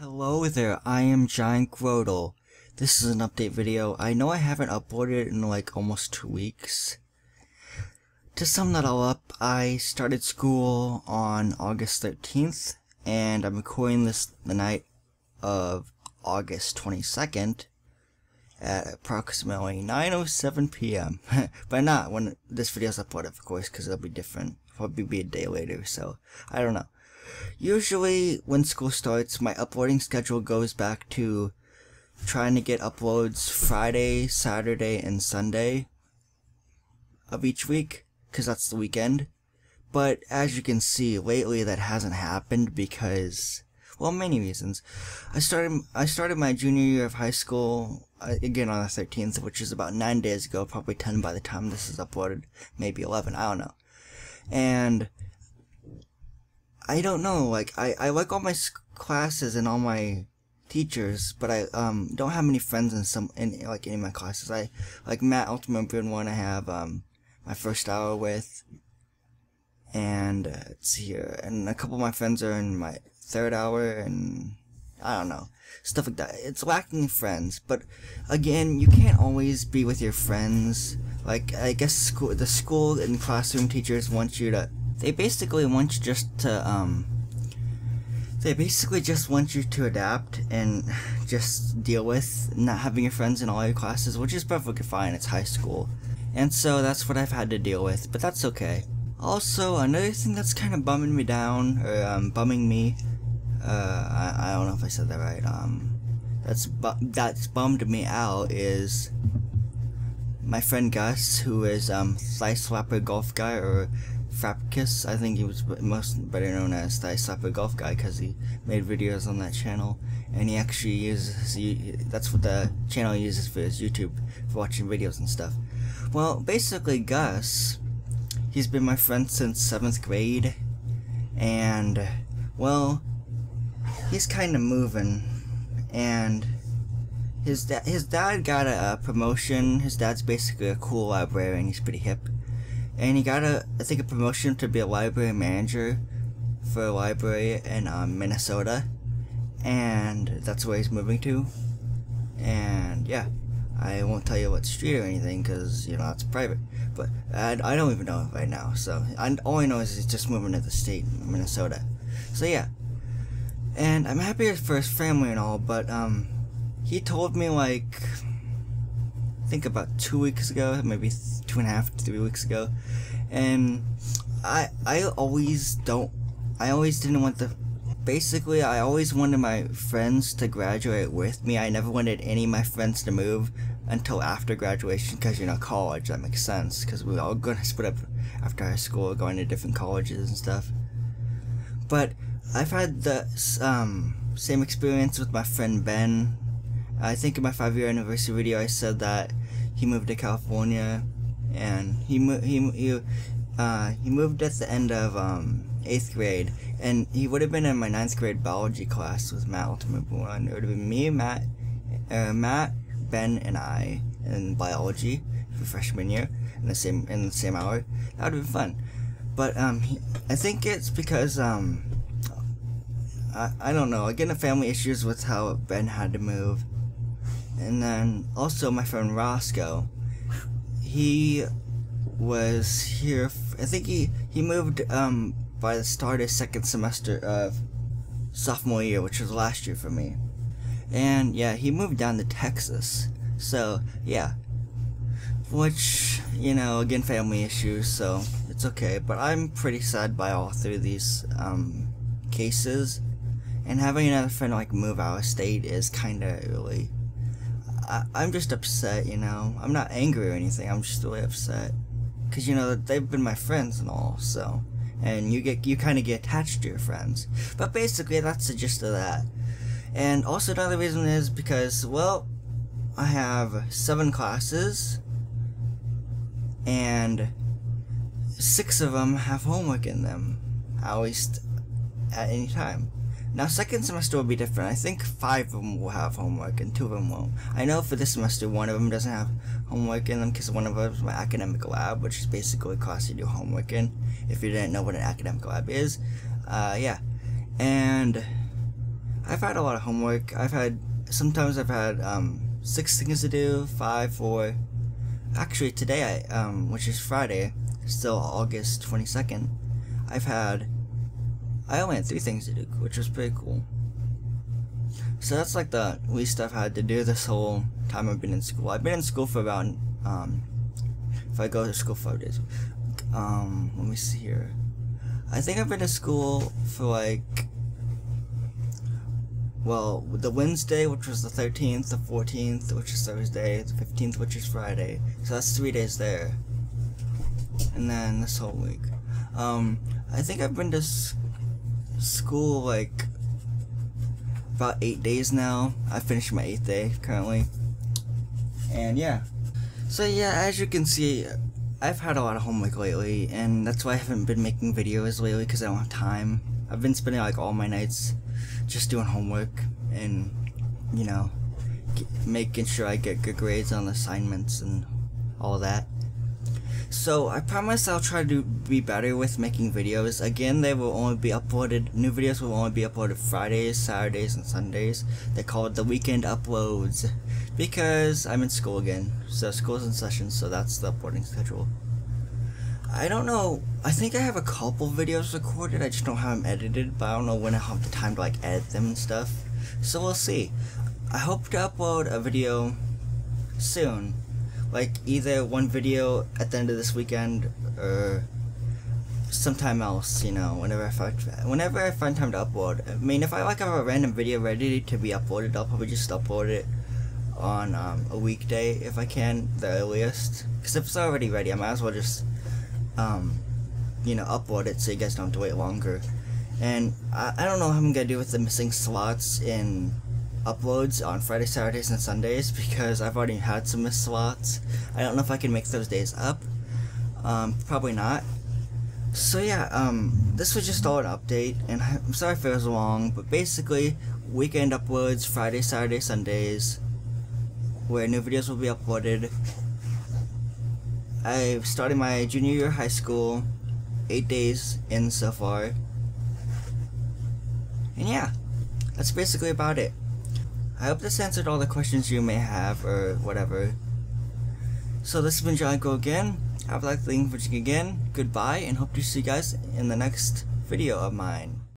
Hello there, I am Giant Grotle. This is an update video. I know I haven't uploaded in like almost two weeks. To sum that all up, I started school on August 13th, and I'm recording this the night of August 22nd at approximately 9.07 p.m. but not when this video is uploaded, of course, because it'll be different. Probably be a day later, so I don't know. Usually, when school starts, my uploading schedule goes back to trying to get uploads Friday, Saturday, and Sunday of each week, because that's the weekend. But as you can see, lately that hasn't happened because, well, many reasons. I started I started my junior year of high school uh, again on the 13th, which is about nine days ago, probably 10 by the time this is uploaded, maybe 11, I don't know. And I don't know, like, I, I like all my classes and all my teachers, but I um don't have many friends in some in like any of my classes. I like Matt Ultimate Umbreon one I have um my first hour with, and uh, let's here, and a couple of my friends are in my third hour, and I don't know stuff like that. It's lacking friends, but again, you can't always be with your friends. Like I guess school, the school and classroom teachers want you to they basically want you just to, um, they basically just want you to adapt and just deal with not having your friends in all your classes, which is perfectly fine, it's high school. And so that's what I've had to deal with, but that's okay. Also, another thing that's kind of bumming me down, or um, bumming me, uh, I, I don't know if I said that right, um, that's, bu that's bummed me out is my friend Gus, who is, um, Thigh Slapper Golf Guy, or Frapkis. I think he was most better known as Thigh Slapper Golf Guy because he made videos on that channel, and he actually uses that's what the channel uses for his YouTube for watching videos and stuff. Well, basically, Gus, he's been my friend since seventh grade, and well, he's kind of moving, and his dad his dad got a, a promotion. His dad's basically a cool librarian. He's pretty hip and he got a I think a promotion to be a library manager for a library in um, Minnesota, and that's where he's moving to. And yeah, I won't tell you what street or anything because you know it's private. But I, I don't even know right now. So I, all I know is he's just moving to the state, Minnesota. So yeah, and I'm happy for his family and all, but um, he told me like think about two weeks ago, maybe two and a half, three weeks ago, and I I always don't, I always didn't want the, basically I always wanted my friends to graduate with me. I never wanted any of my friends to move until after graduation because you know college that makes sense because we're all gonna split up after high school, going to different colleges and stuff. But I've had the um, same experience with my friend Ben. I think in my five year anniversary video I said that he moved to California, and he he he uh, he moved at the end of um, eighth grade, and he would have been in my ninth grade biology class with Matt Ultimate One. It would have been me, Matt, uh, Matt, Ben, and I in biology for freshman year in the same in the same hour. That would have been fun, but um, he, I think it's because um. I, I don't know. Again, the family issues with how Ben had to move and then also my friend Roscoe, he was here. I think he he moved um by the start of second semester of sophomore year, which was last year for me. And yeah, he moved down to Texas. So yeah, which you know again family issues, so it's okay. But I'm pretty sad by all three of these um, cases, and having another friend like move out of state is kind of really I, I'm just upset, you know. I'm not angry or anything. I'm just really upset because you know that they've been my friends and all. So, and you get you kind of get attached to your friends. But basically, that's the gist of that. And also another reason is because well, I have seven classes, and six of them have homework in them, at least at any time. Now, second semester will be different. I think five of them will have homework and two of them won't. I know for this semester, one of them doesn't have homework in them because one of them is my academic lab, which is basically a class you do homework in. If you didn't know what an academic lab is, uh, yeah. And I've had a lot of homework. I've had sometimes I've had um, six things to do, five, four. Actually, today, I, um, which is Friday, still August twenty second, I've had I only had three things to do, which was pretty cool. So that's like the least I've had to do this whole time I've been in school. I've been in school for about um, if I go to school five days. Um, let me see here. I think I've been to school for like well, the Wednesday, which was the 13th, the 14th, which is Thursday, the 15th, which is Friday. So that's three days there. And then this whole week. Um, I think I've been to school like about eight days now. I finished my eighth day currently. And yeah. So yeah, as you can see, I've had a lot of homework lately, and that's why I haven't been making videos lately because I don't have time. I've been spending like all my nights just doing homework and, you know, making sure I get good grades on assignments and all that. So I promise I'll try to be better with making videos. Again, they will only be uploaded, new videos will only be uploaded Fridays, Saturdays, and Sundays. They call it the weekend uploads because I'm in school again. So school's in session, so that's the uploading schedule. I don't know, I think I have a couple videos recorded, I just don't have them edited, but I don't know when I have the time to like edit them and stuff. So we'll see. I hope to upload a video soon like either one video at the end of this weekend or sometime else, you know, whenever I find whenever I find time to upload. I mean, if I like have a random video ready to be uploaded, I'll probably just upload it on um, a weekday if I can, the earliest. Because if it's already ready, I might as well just, um, you know, upload it so you guys don't have to wait longer. And I, I don't know how I'm gonna do with the missing slots in uploads on Friday, Saturdays, and Sundays because I've already had some missed slots. I don't know if I can make those days up. Um, probably not. So yeah, um, this was just all an update, and I'm sorry if it was long, but basically, weekend uploads, Friday, Saturday, Sundays, where new videos will be uploaded. I've started my junior year of high school, eight days in so far. And yeah, that's basically about it. I hope this answered all the questions you may have or whatever. So this has been John again. Have a like the link again. Goodbye and hope to see you guys in the next video of mine.